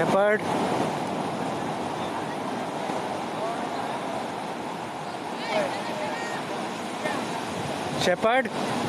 Shepard. Shepherd.